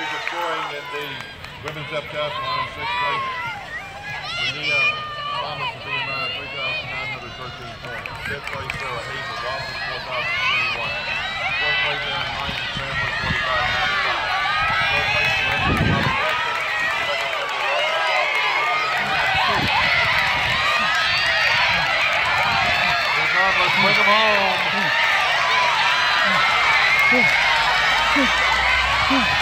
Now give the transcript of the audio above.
in the women's heptathlon in sixth place. Renia Thomas of VMI, 3,913 points. Fifth place, Sarah Hayes of Dawson, 4,021. Fourth place, Aaron Knight of Samford, 4595. Third place, Teresa Thomas let's bring them home.